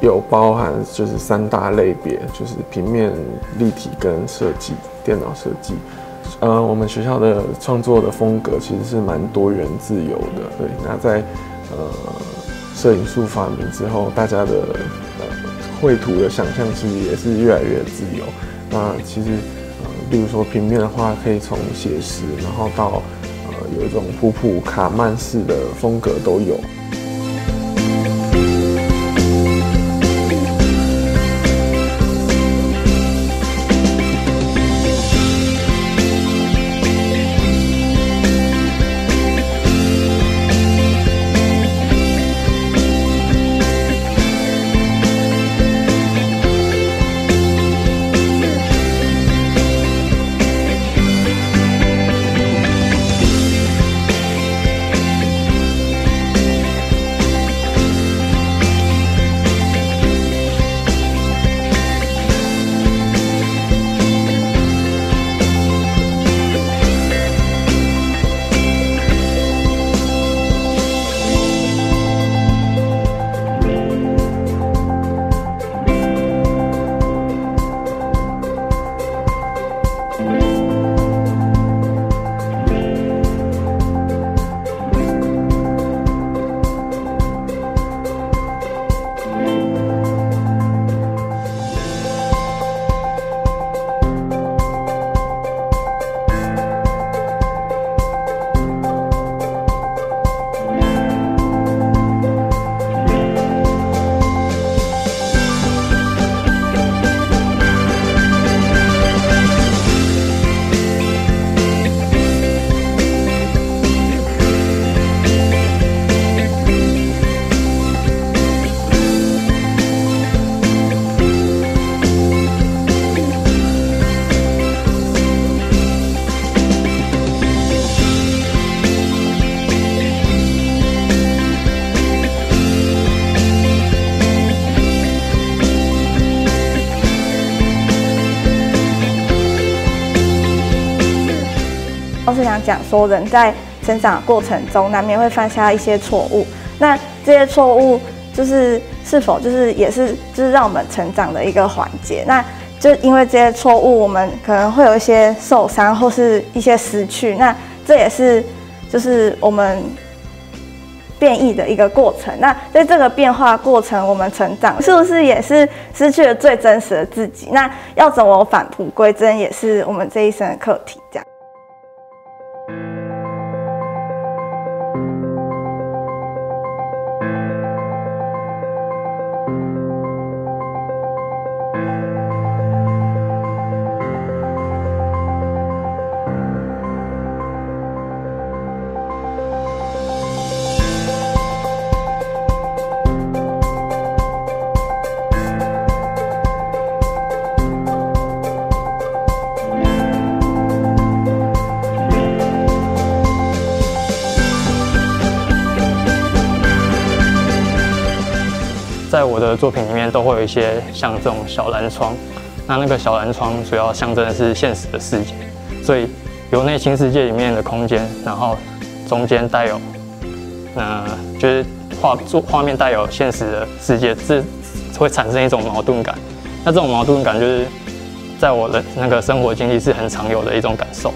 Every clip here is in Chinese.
有包含就是三大类别，就是平面、立体跟设计、电脑设计。呃，我们学校的创作的风格其实是蛮多元自由的。对，那在呃摄影术发明之后，大家的呃绘图的想象其实也是越来越自由。那其实呃，例如说平面的话，可以从写实，然后到呃有一种普普卡曼式的风格都有。讲说，人在成长过程中难免会犯下一些错误，那这些错误就是是否就是也是就是让我们成长的一个环节。那就因为这些错误，我们可能会有一些受伤或是一些失去，那这也是就是我们变异的一个过程。那在这个变化过程，我们成长是不是也是失去了最真实的自己？那要怎么返璞归真，也是我们这一生的课题。这样。在我的作品里面，都会有一些像这种小蓝窗。那那个小蓝窗主要象征的是现实的世界，所以由内心世界里面的空间，然后中间带有，那就是画作画面带有现实的世界，这会产生一种矛盾感。那这种矛盾感就是在我的那个生活经历是很常有的一种感受。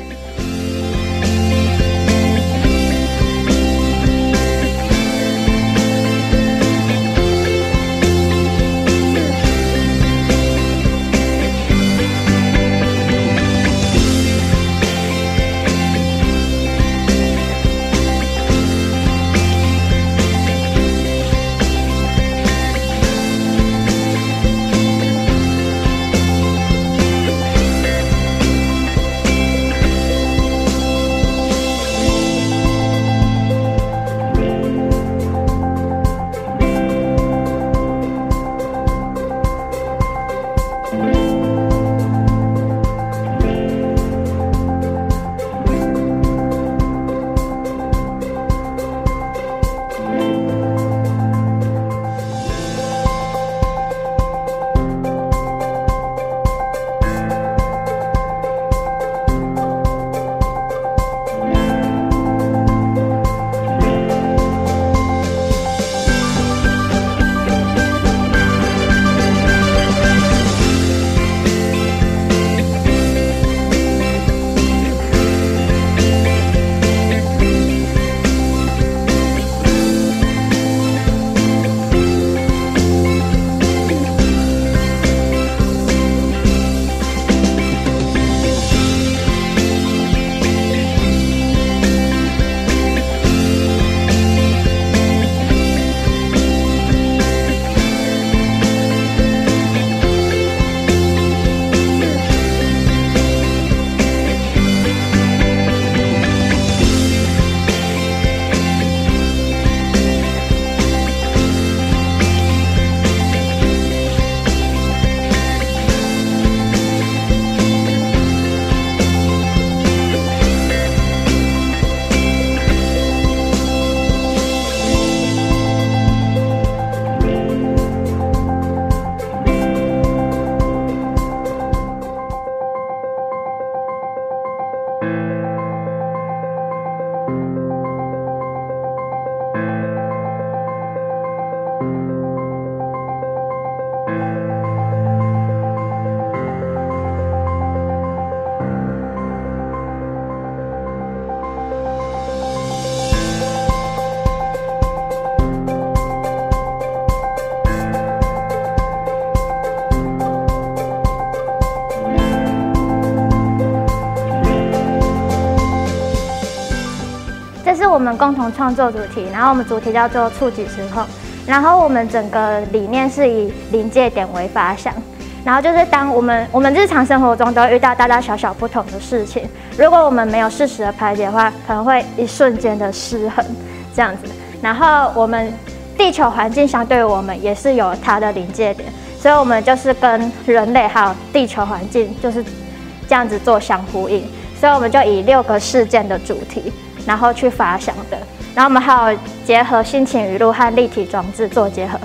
我们共同创作主题，然后我们主题叫做触及时空，然后我们整个理念是以临界点为发想，然后就是当我们我们日常生活中都遇到大大小小不同的事情，如果我们没有适时的排解的话，可能会一瞬间的失衡这样子，然后我们地球环境相对于我们也是有它的临界点，所以我们就是跟人类还有地球环境就是这样子做相呼应，所以我们就以六个事件的主题。然后去发想的，然后我们还有结合心情语录和立体装置做结合，